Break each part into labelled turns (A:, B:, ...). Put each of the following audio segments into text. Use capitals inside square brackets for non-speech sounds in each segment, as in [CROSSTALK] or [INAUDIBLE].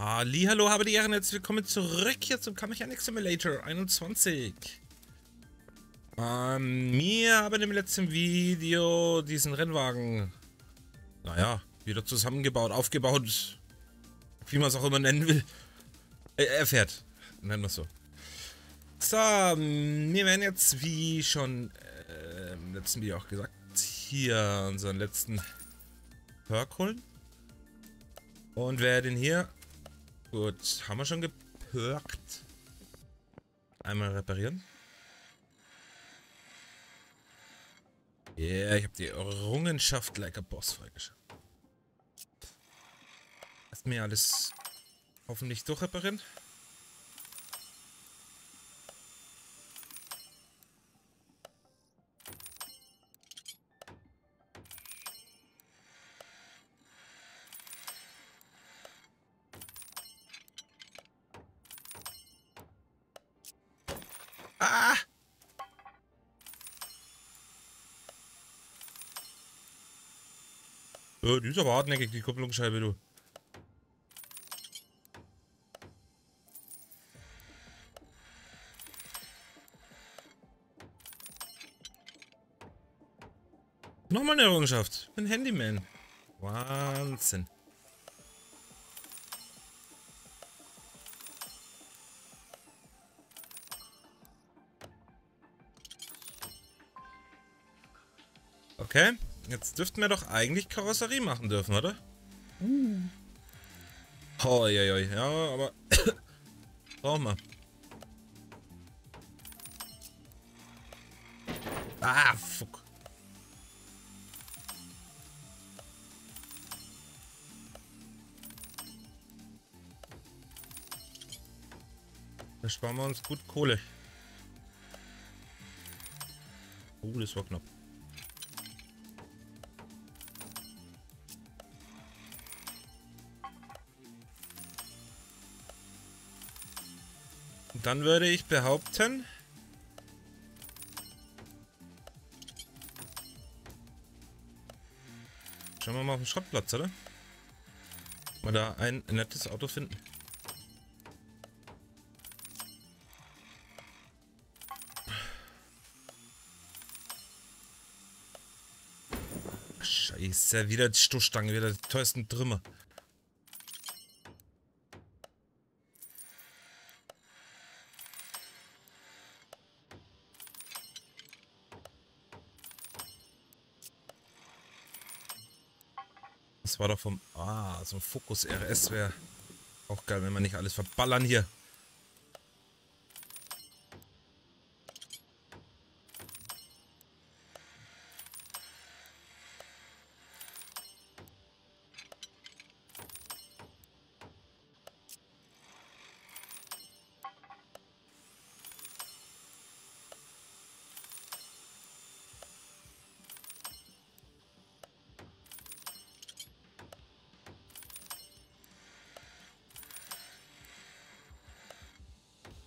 A: Hallo, habe die Ehren, herzlich willkommen zurück hier zum Car Simulator 21. Ähm, wir haben im letzten Video diesen Rennwagen, naja, wieder zusammengebaut, aufgebaut, wie man es auch immer nennen will. Er, er fährt, nennen wir es so. So, wir werden jetzt, wie schon äh, im letzten Video auch gesagt, hier unseren letzten Perk holen. Und werden hier Gut, haben wir schon gepörkt. Einmal reparieren. Ja, yeah, ich habe die Errungenschaft like a Boss freigeschaltet. Lass mir alles hoffentlich durchreparieren. Ah! Oh, die ist aber hartnäckig, die Kupplungsscheibe, du. Nochmal eine Errungenschaft. Ein Handyman. Wahnsinn. Okay, jetzt dürften wir doch eigentlich Karosserie machen dürfen, oder? Uh. Oh, ja, ja, ja, aber... [COUGHS] Brauchen wir. Ah, fuck. Da sparen wir uns gut Kohle. Oh, das war knapp. Dann würde ich behaupten... Schauen wir mal auf den Schrottplatz, oder? Mal da ein nettes Auto finden. Scheiße, wieder die Stoßstange, wieder die teuersten Trümmer. Das war doch vom... Ah, so ein Fokus RS wäre auch geil, wenn wir nicht alles verballern hier.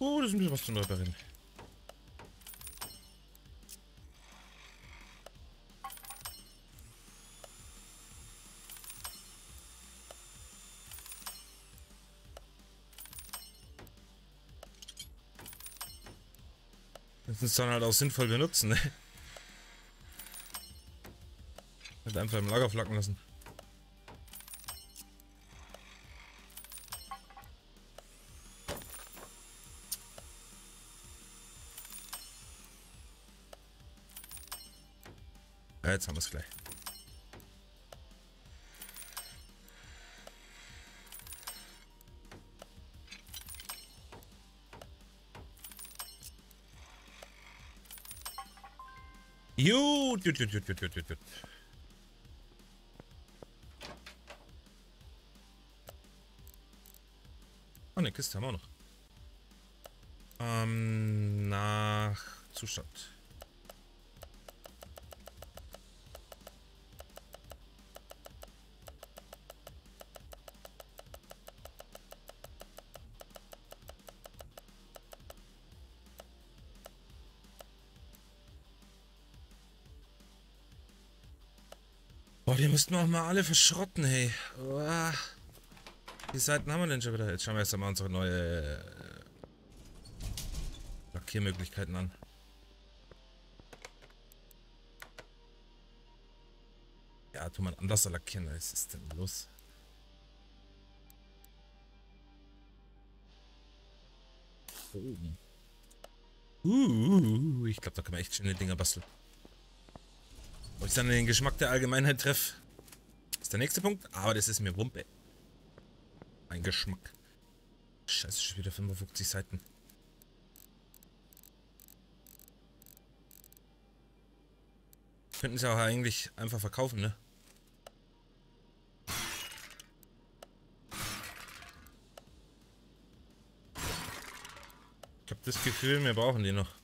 A: Oh, das ist ein bisschen was zu reparieren. Das ist dann halt auch sinnvoll benutzen, ne? Halt einfach im Lager flacken lassen. Jetzt haben wir es gleich. Gut, gut, gut, gut, gut, gut, gut. Oh, eine Kiste haben wir noch. Ähm, nach Zustand. Die müssten wir auch mal alle verschrotten, hey. Uah. Die Seiten haben wir denn schon wieder? Jetzt schauen wir erst einmal unsere neue äh, Lackiermöglichkeiten an. Ja, tu mal anders lackieren. Was ist denn los? Oh. Uh, ich glaube, da kann man echt schöne Dinger basteln. Ob ich dann den Geschmack der Allgemeinheit treffe, ist der nächste Punkt. Aber das ist mir Wumpe. Mein Geschmack. Scheiße, schon wieder 55 Seiten. Könnten sie auch eigentlich einfach verkaufen, ne? Ich habe das Gefühl, wir brauchen die noch.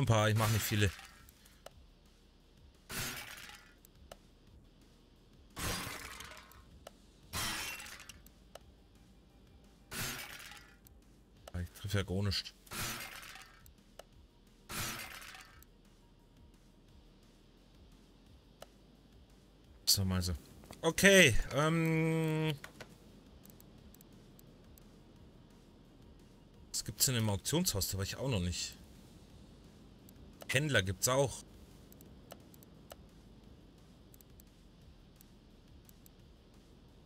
A: Nur ein paar, ich mache nicht viele. Ich treffe ja gar nicht. So, mal so. Okay, ähm... Was gibt's denn im Auktionshaus? Da war ich auch noch nicht. Händler gibt's auch.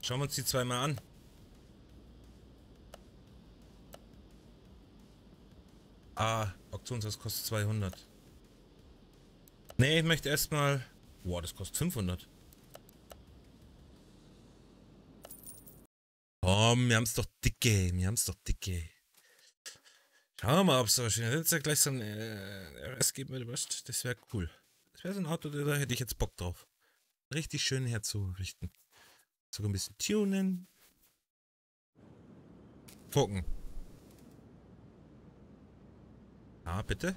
A: Schauen wir uns die zweimal an. Ah, Auktionshaus kostet 200. Nee, ich möchte erstmal... Boah, das kostet 500. Komm, wir haben's doch dicke. Wir haben's doch dicke. Schauen wir mal, ob es so schön ist. ja gleich so ein äh, RS geben würde, weißt Das wäre cool. Das wäre so ein Auto, da hätte ich jetzt Bock drauf. Richtig schön herzurichten. Sogar ein bisschen tunen. Gucken. Ah, bitte.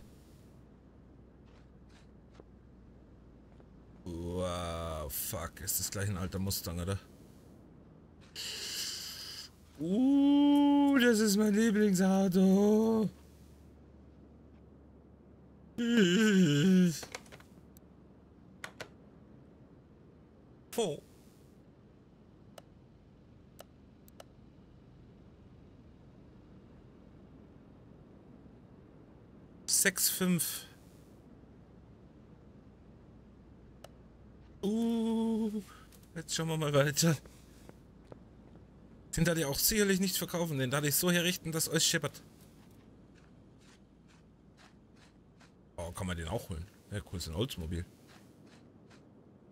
A: Wow, fuck. Ist das gleich ein alter Mustang, oder? Uh, das ist mein Lieblingsauto. Oh. Sechs, fünf. Uh, jetzt schauen wir mal weiter. Den darf ich auch sicherlich nicht verkaufen, den darf ich so herrichten, dass alles scheppert. Oh, kann man den auch holen? Ja, cool, ist ein Oldsmobil.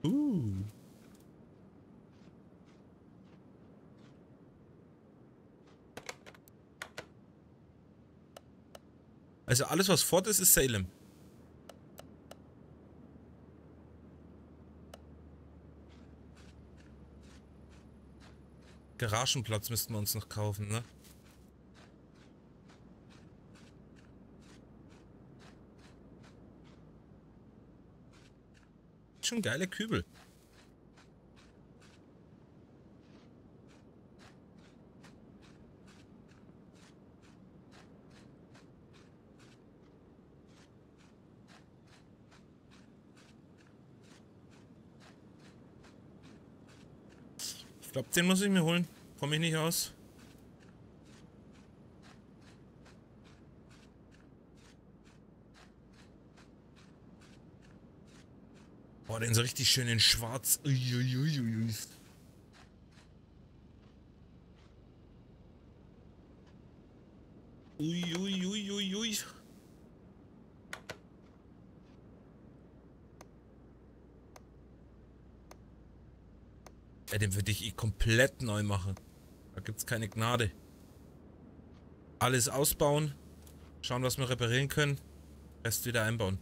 A: Uh. Also alles, was fort ist, ist Salem. Garagenplatz müssten wir uns noch kaufen, ne? Schon geile Kübel. glaube, den muss ich mir holen. Komme ich nicht aus. Boah, den so richtig schön in schwarz. Uiuiuiui. Uiuiuiui. Ja, den würde ich eh komplett neu machen. Da gibt es keine Gnade. Alles ausbauen. Schauen, was wir reparieren können. Rest wieder einbauen.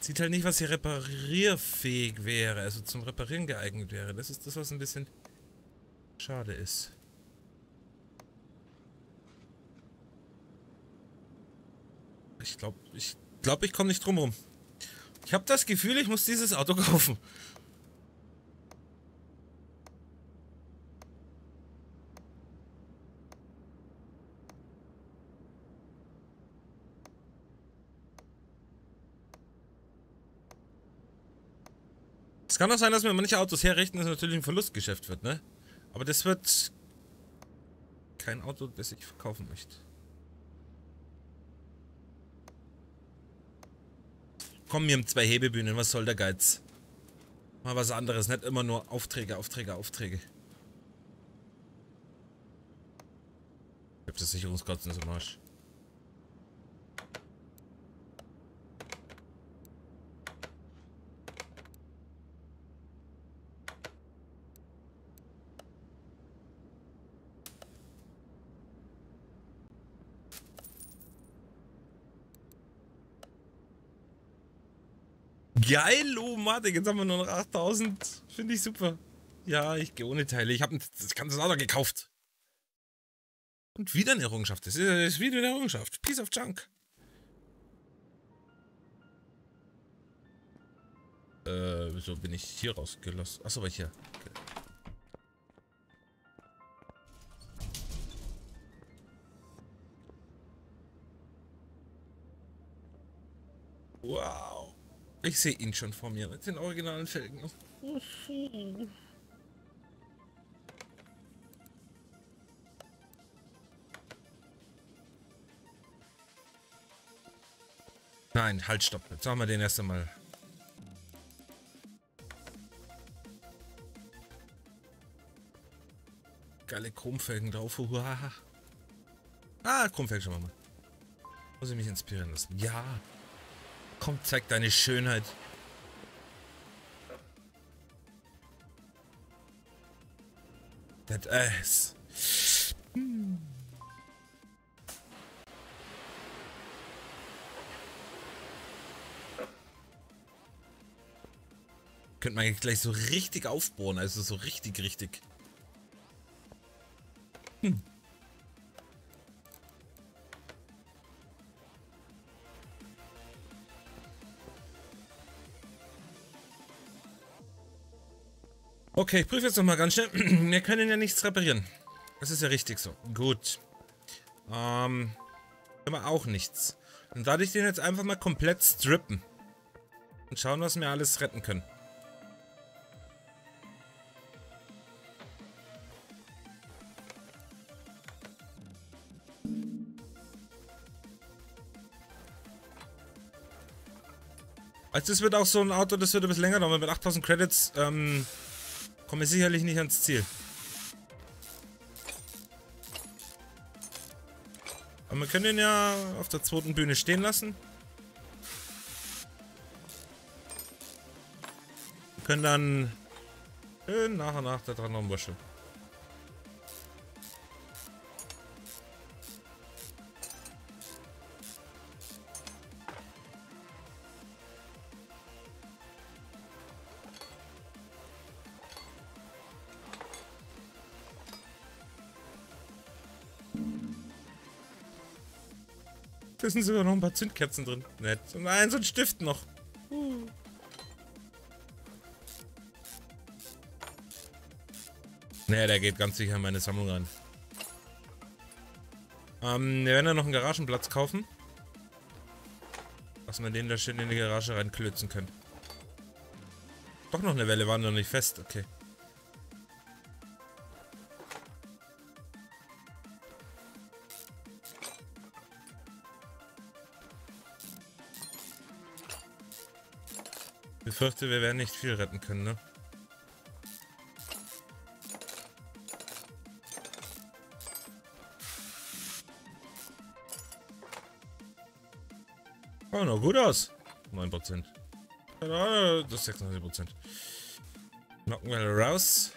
A: Sieht halt nicht, was hier reparierfähig wäre, also zum Reparieren geeignet wäre. Das ist das, was ein bisschen schade ist. ich glaube, ich, glaub, ich komme nicht drum rum. Ich habe das Gefühl, ich muss dieses Auto [LAUGHS] kaufen. Es kann auch sein, dass mir manche Autos herrichten, dass natürlich ein Verlustgeschäft wird, ne? Aber das wird kein Auto, das ich verkaufen möchte. Komm, mir haben zwei Hebebühnen, was soll der Geiz? Mal was anderes, nicht immer nur Aufträge, Aufträge, Aufträge. Ich hab das Sicherungskotzen zum Arsch. Geil, oh Martin, jetzt haben wir nur noch 8000. Finde ich super. Ja, ich gehe ohne Teile. Ich habe das ganze Auto gekauft. Und wieder eine Errungenschaft. Das ist, das ist wieder eine Errungenschaft. Piece of Junk. Äh, wieso bin ich hier rausgelassen? Achso, war ich hier. Okay. Ich sehe ihn schon vor mir mit den originalen Felgen. Nein, halt, stopp. Jetzt machen wir den erst einmal. Geile Chromfelgen drauf. Uah. Ah, Chromfelgen schon mal. Muss ich mich inspirieren lassen. Ja. Komm, zeig deine Schönheit. That ass. Hm. Könnte man gleich so richtig aufbohren, also so richtig, richtig. Hm. Okay, ich prüfe jetzt nochmal ganz schnell. [CLEARS THROAT] Wir können ja nichts reparieren. Das ist ja richtig so. Gut. Ähm, aber auch nichts. Dann werde ich den jetzt einfach mal komplett strippen. Und schauen, was wir alles retten können. Also das wird auch so ein Auto, das wird ein bisschen länger dauern. Mit 8000 Credits, ähm, Komme sicherlich nicht ans Ziel. Aber wir können ihn ja auf der zweiten Bühne stehen lassen. Wir können dann nach und nach da dran noch ein Da sind sogar noch ein paar Zündkerzen drin. Nett. Nein, so ein Stift noch. Uh. Nee, der geht ganz sicher in meine Sammlung rein. Ähm, wir werden ja noch einen Garagenplatz kaufen. Dass wir den da schön in die Garage reinklötzen können. Doch noch eine Welle, waren noch nicht fest. Okay. Befürchte, wir werden nicht viel retten können, ne? Oh, noch gut aus. 9%. Das ist 96%. Knocken wir raus.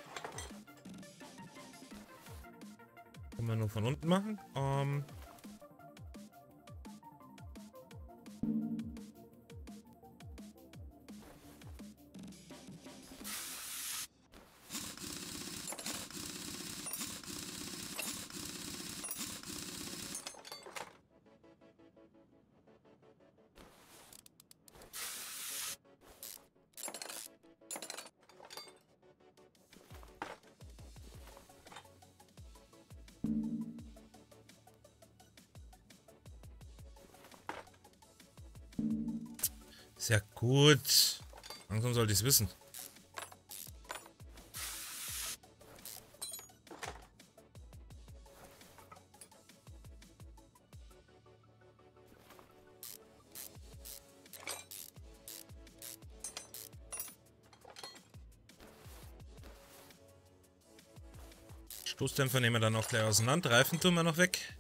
A: Können wir nur von unten machen. Ähm... Sehr gut. Langsam sollte ich es wissen. Stoßdämpfer nehmen wir dann auch gleich auseinander. Reifen tun wir noch weg.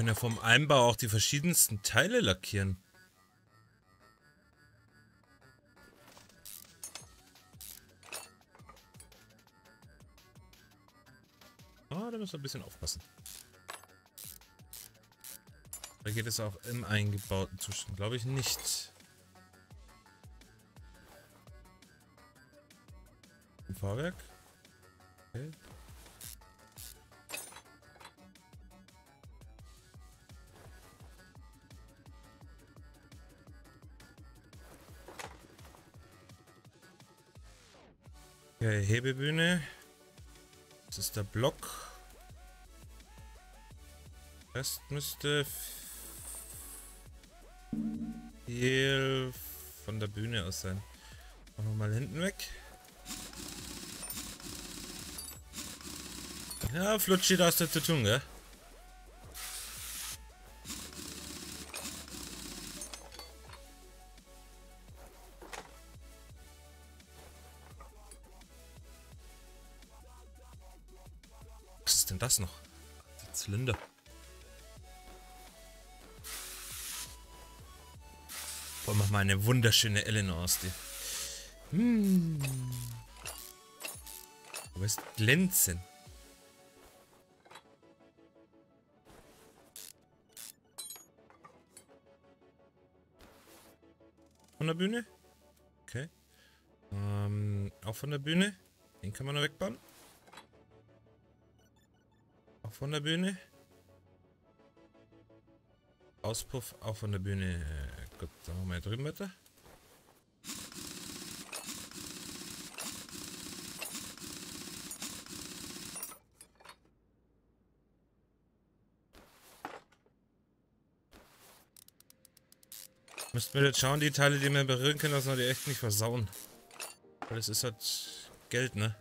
A: Können ja vom Einbau auch die verschiedensten Teile lackieren. Ah, da müssen wir ein bisschen aufpassen. Da geht es auch im eingebauten Zustand, glaube ich nicht. Fahrwerk. Okay. Okay, Hebebühne. Das ist der Block. Rest müsste viel von der Bühne aus sein. Machen wir mal hinten weg. Ja, Flutschi, da hast du zu tun, gell? Zylinder. Boah, mach mal eine wunderschöne Eleanor aus dir. Hm. Du wirst glänzen. Von der Bühne? Okay. Ähm, auch von der Bühne. Den kann man noch wegbauen. Von der Bühne. Auspuff auch von der Bühne. Äh, gut, dann machen wir drüben weiter. Müssten wir jetzt schauen, die Teile, die wir berühren können, dass wir die echt nicht versauen. Weil es ist halt Geld, ne?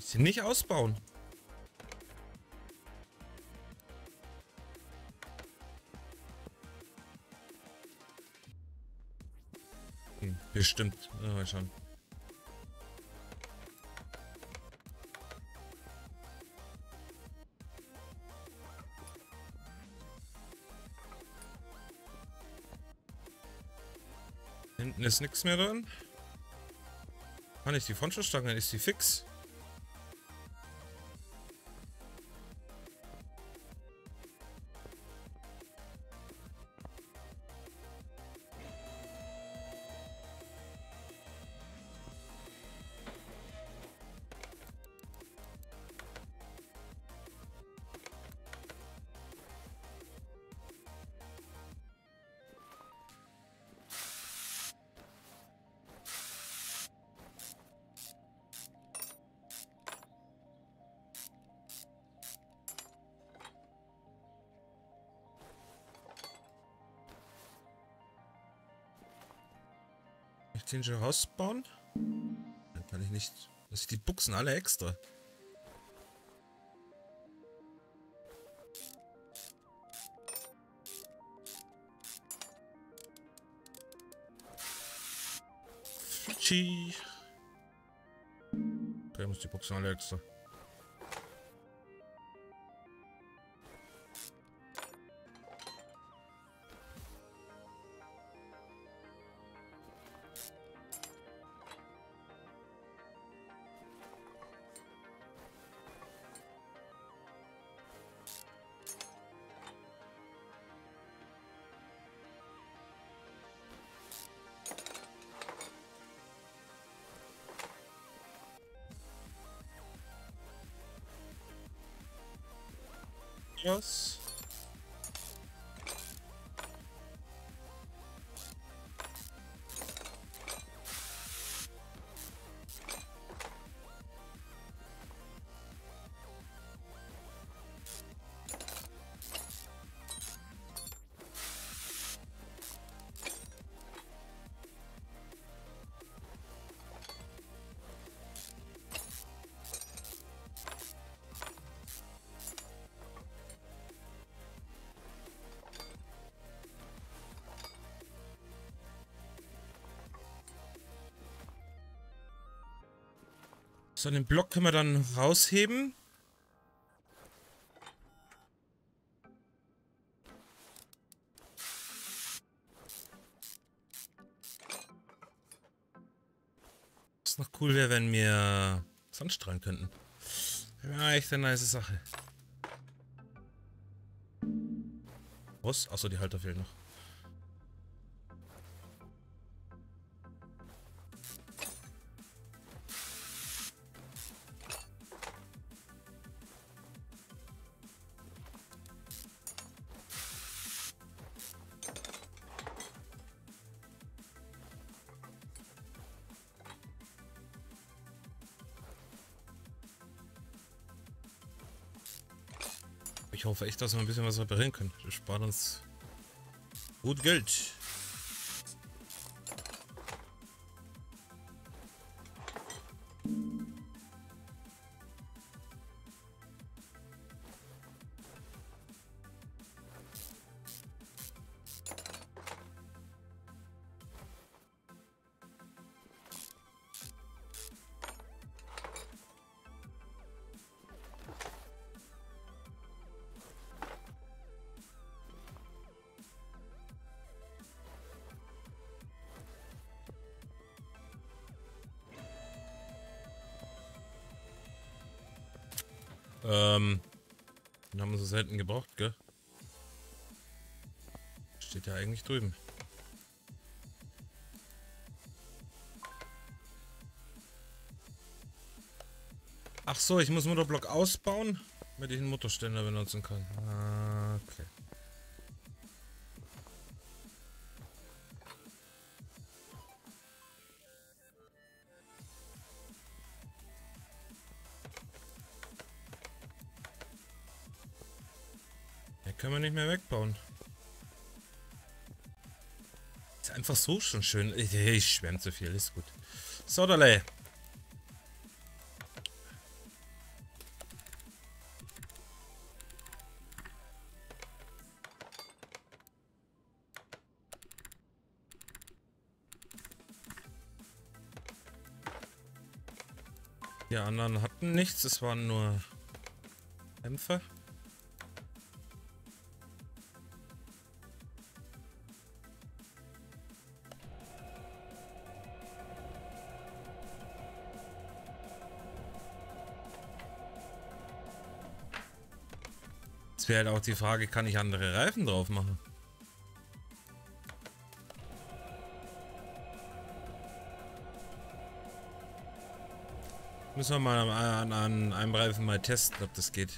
A: Ich sie nicht ausbauen. Hm, bestimmt. Mal schauen. Hinten ist nichts mehr dran. Kann ich die Frontschusstange? Ist die fix? Ich den schon rausbauen? Dann kann ich nicht. Dass ich die Buchsen alle extra. Fidschi. Okay, muss die Buchsen alle extra. Yes. So, den Block können wir dann rausheben. Was noch cool wäre, wenn wir Sand strahlen könnten. Ja, echt eine nice Sache. Was? Achso, die Halter fehlen noch. Ich hoffe echt, dass wir ein bisschen was reparieren können. Das spart uns gut Geld. Ähm, den haben wir so selten gebraucht, gell? Steht ja eigentlich drüben. Ach so, ich muss Motorblock ausbauen, damit ich einen Motorständer benutzen kann. Ah, so schon schön. Ich, schwärme zu viel, ist gut. So, Dale. Die anderen hatten nichts, es waren nur Dämpfer. Wäre halt auch die Frage, kann ich andere Reifen drauf machen? Müssen wir mal an, an einem Reifen mal testen, ob das geht.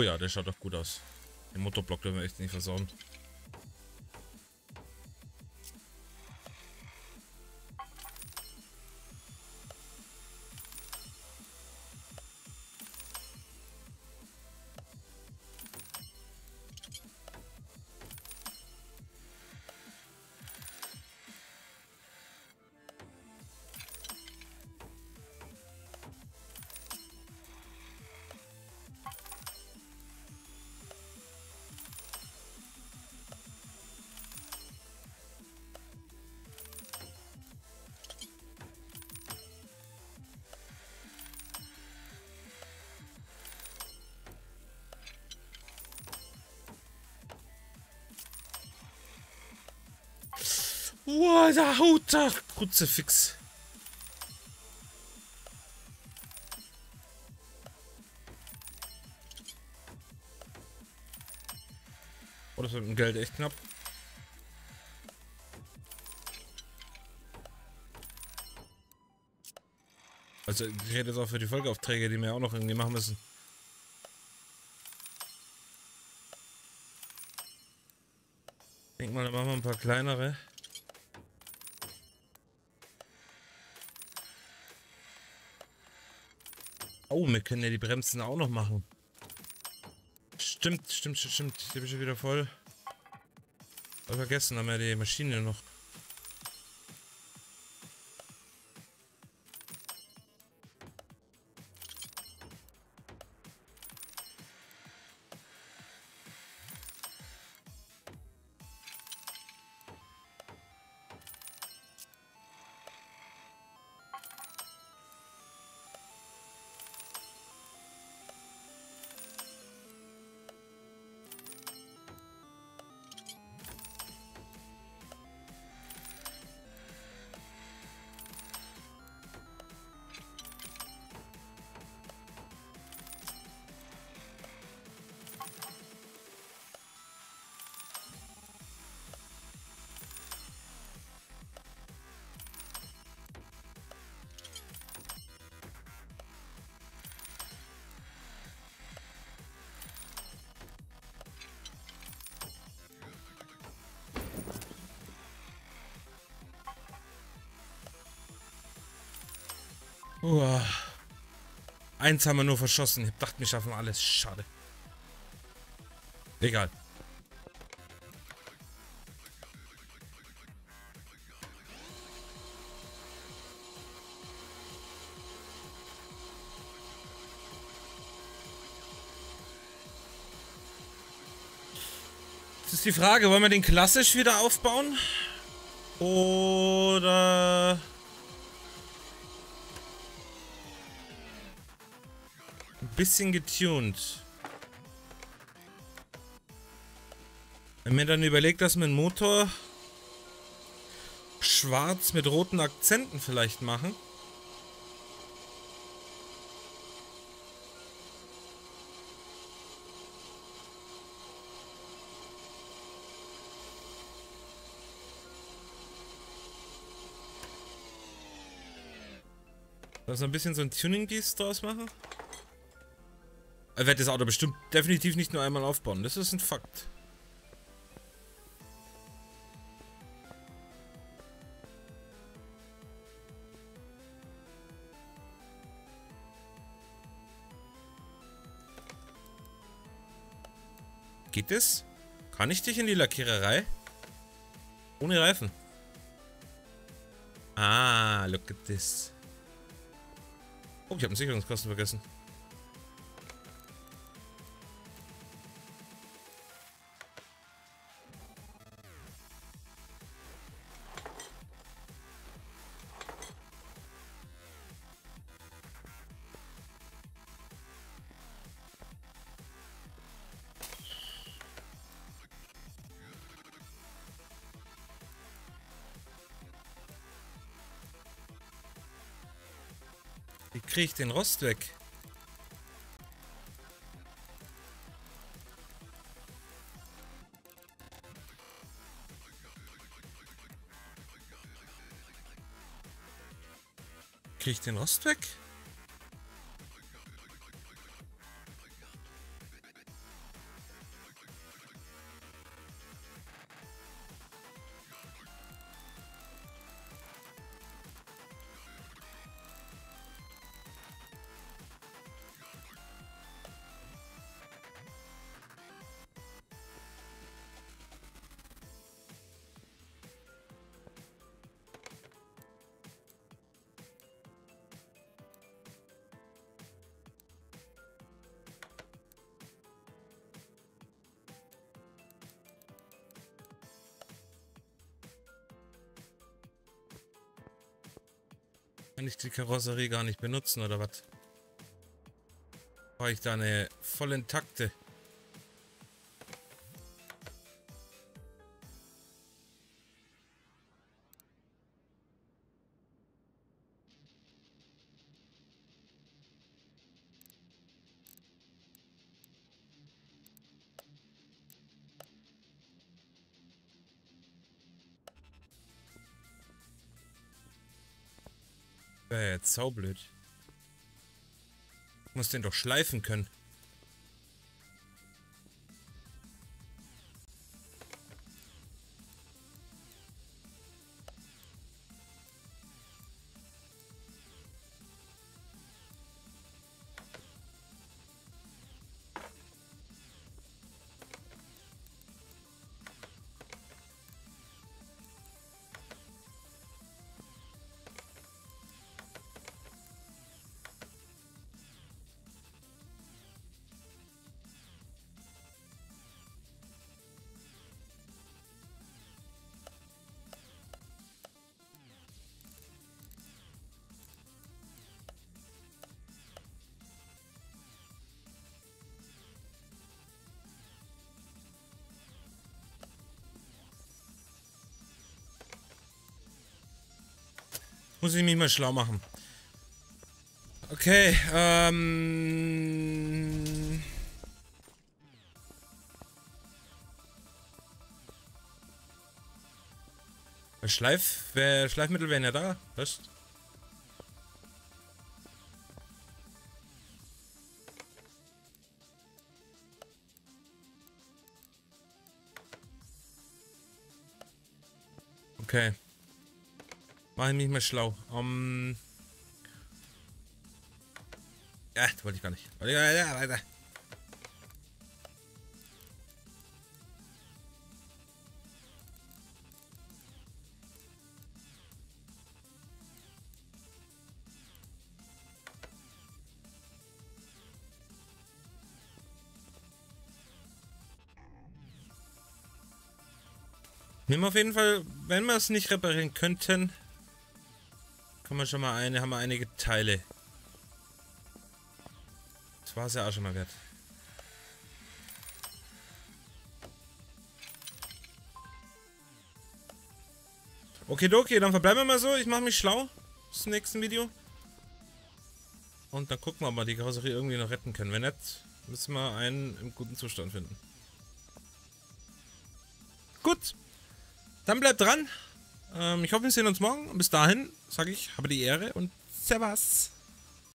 A: Oh ja, der schaut doch gut aus. Den Motorblock dürfen wir echt nicht versauen. Der Haut da. Kruzifix. Oh, das wird mit dem Geld echt knapp. Also, ich rede jetzt auch für die Folgeaufträge, die wir auch noch irgendwie machen müssen. Ich denke mal, dann machen wir ein paar kleinere. Oh, wir können ja die Bremsen auch noch machen. Stimmt, stimmt, stimmt, stimmt. Die bin ich schon wieder voll. Hab vergessen, haben wir die Maschine noch. Uah. Eins haben wir nur verschossen. Ich dachte, wir schaffen alles. Schade. Egal. Das ist die Frage, wollen wir den klassisch wieder aufbauen? Oder... bisschen getuned. Wenn mir dann überlegt, dass wir einen Motor schwarz mit roten Akzenten vielleicht machen. Lass ein bisschen so ein Tuning-Piece draus machen. Er wird das Auto bestimmt definitiv nicht nur einmal aufbauen. Das ist ein Fakt. Geht das? Kann ich dich in die Lackiererei? Ohne Reifen. Ah, look at this. Oh, ich habe einen Sicherungskosten vergessen. Wie kriege ich den Rost weg? Kriege ich den Rost weg? Kann ich die Karosserie gar nicht benutzen oder was? Brauche ich da eine voll intakte? Saublöd. Ich muss den doch schleifen können. Muss ich mich mal schlau machen. Okay, ähm... Schleif, wer, Schleifmittel wären ja da, was? Okay. Mach ich mich mal schlau. Um, ja, das wollte ich gar nicht. Ja, weiter. Nehmen wir auf jeden Fall, wenn wir es nicht reparieren könnten, kann man schon mal eine, haben wir einige Teile. Das war es ja auch schon mal wert. Okay, okay, dann verbleiben wir mal so. Ich mache mich schlau bis zum nächsten Video. Und dann gucken wir, ob wir die Karosserie irgendwie noch retten können. Wenn nicht, müssen wir einen im guten Zustand finden. Gut. Dann bleibt dran. Ähm, ich hoffe, wir sehen uns morgen. Und bis dahin sage ich, habe die Ehre und Servus.